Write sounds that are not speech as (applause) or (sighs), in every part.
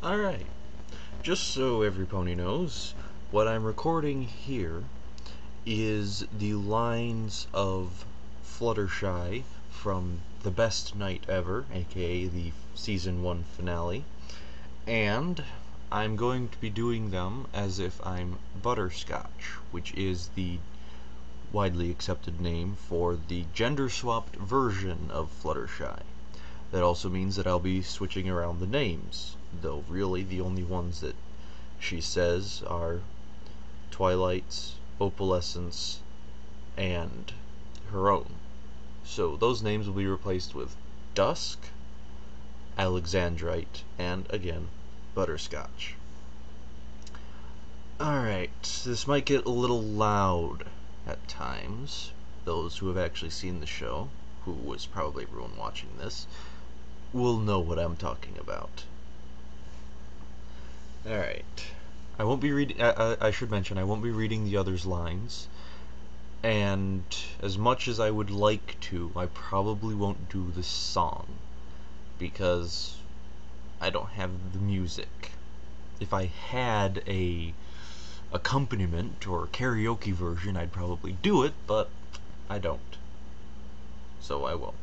Alright, just so every pony knows, what I'm recording here is the lines of Fluttershy from The Best Night Ever, aka the Season 1 finale, and I'm going to be doing them as if I'm Butterscotch, which is the widely accepted name for the gender swapped version of Fluttershy. That also means that I'll be switching around the names, though really the only ones that she says are Twilight's, Opalescence, and her own. So those names will be replaced with Dusk, Alexandrite, and again, Butterscotch. Alright, this might get a little loud at times. Those who have actually seen the show, who was probably everyone watching this, will know what I'm talking about. Alright. I won't be reading, I, I, should mention, I won't be reading the others' lines. And as much as I would like to, I probably won't do the song. Because I don't have the music. If I had a accompaniment or karaoke version, I'd probably do it, but I don't. So I won't.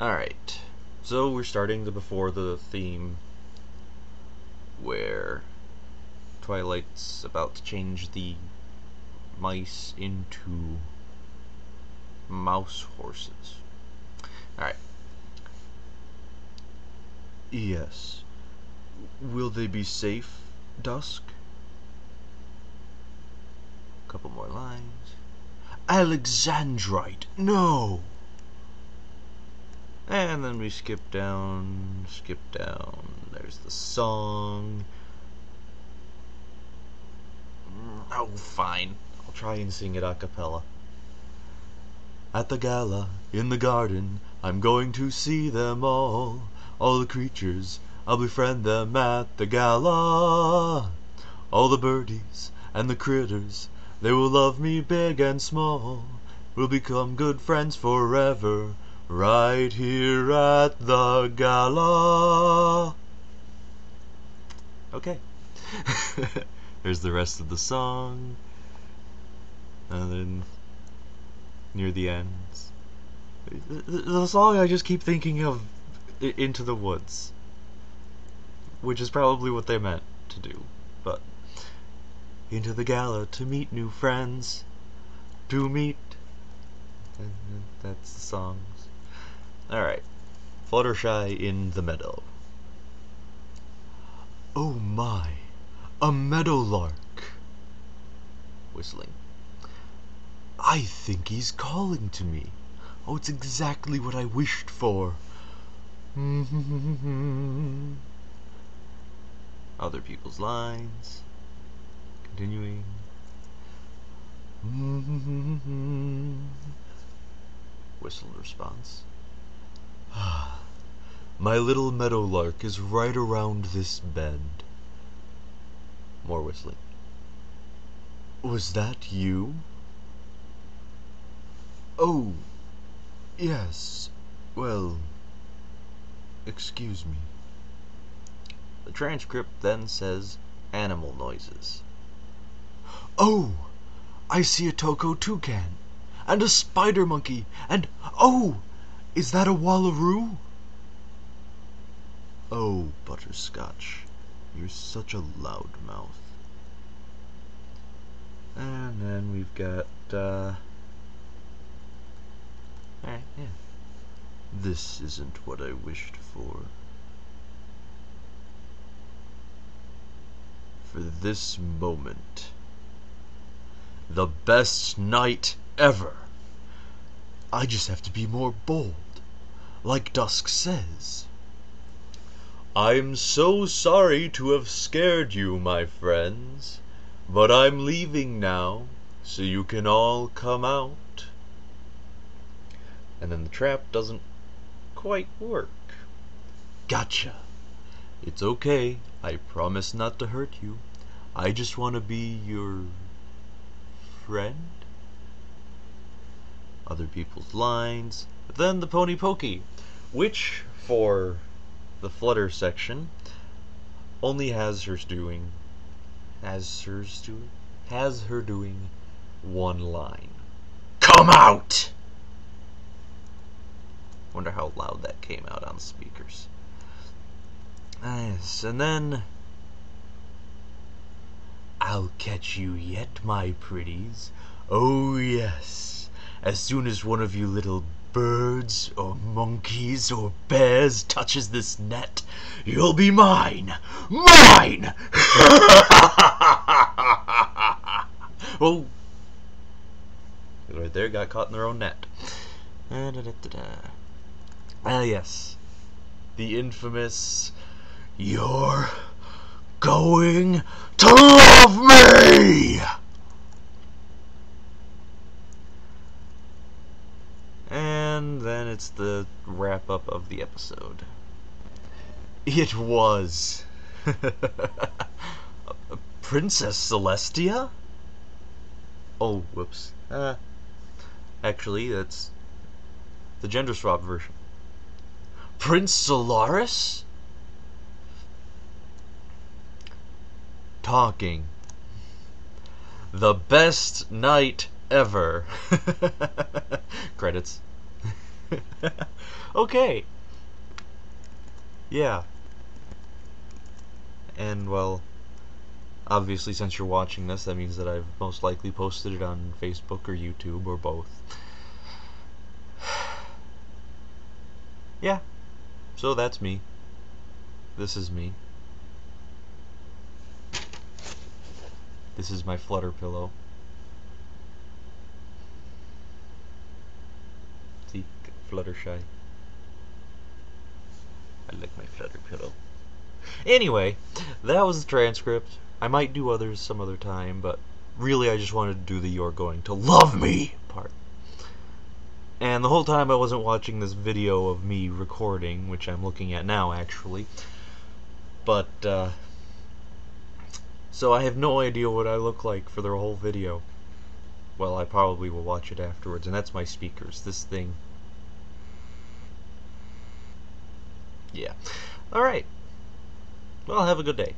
Alright, so we're starting the before the theme where Twilight's about to change the mice into mouse horses. Alright. Yes. Will they be safe, Dusk? Couple more lines. Alexandrite, no! And then we skip down, skip down. There's the song. Mm, oh, fine. I'll try and sing it a cappella. At the gala, in the garden, I'm going to see them all. All the creatures, I'll befriend them at the gala. All the birdies and the critters, they will love me big and small. We'll become good friends forever right here at the gala. Okay. (laughs) There's the rest of the song. And then near the end. The song I just keep thinking of Into the Woods. Which is probably what they meant to do. But into the gala to meet new friends. To meet and that's the song. Alright. Fluttershy in the meadow. Oh my, a meadowlark! Whistling. I think he's calling to me. Oh, it's exactly what I wished for. (laughs) Other people's lines. Continuing. (laughs) Whistle response. (sighs) My little meadow lark is right around this bend. More whistling. Was that you? Oh, yes. Well, excuse me. The transcript then says animal noises. Oh, I see a toco toucan, and a spider monkey, and oh, is that a wallaroo? Oh, Butterscotch, you're such a loudmouth. And then we've got, uh... Alright, yeah. This isn't what I wished for. For this moment. The best night ever. I just have to be more bold, like Dusk says. I'm so sorry to have scared you, my friends, but I'm leaving now, so you can all come out. And then the trap doesn't quite work. Gotcha. It's okay. I promise not to hurt you. I just want to be your friend other people's lines. Then the Pony Pokey, which for the Flutter section only has her doing has her doing has her doing one line. Come out! Wonder how loud that came out on speakers. Yes, and then I'll catch you yet, my pretties. Oh yes, as soon as one of you little birds or monkeys or bears touches this net, you'll be mine! Mine! (laughs) oh, right there, got caught in their own net. Ah, yes. The infamous, you're going to love me! Then it's the wrap up of the episode. It was. (laughs) Princess Celestia? Oh, whoops. Uh, actually, that's the gender swap version. Prince Solaris? Talking. The best night ever. (laughs) Credits. Okay. Yeah. And, well, obviously, since you're watching this, that means that I've most likely posted it on Facebook or YouTube or both. (sighs) yeah. So that's me. This is me. This is my flutter pillow. See, Fluttershy. I like my feather pillow. Anyway, that was the transcript. I might do others some other time, but really I just wanted to do the you're going to love me part. And the whole time I wasn't watching this video of me recording, which I'm looking at now actually. But, uh, so I have no idea what I look like for the whole video. Well, I probably will watch it afterwards, and that's my speakers. This thing. Yeah. Alright. Well, have a good day.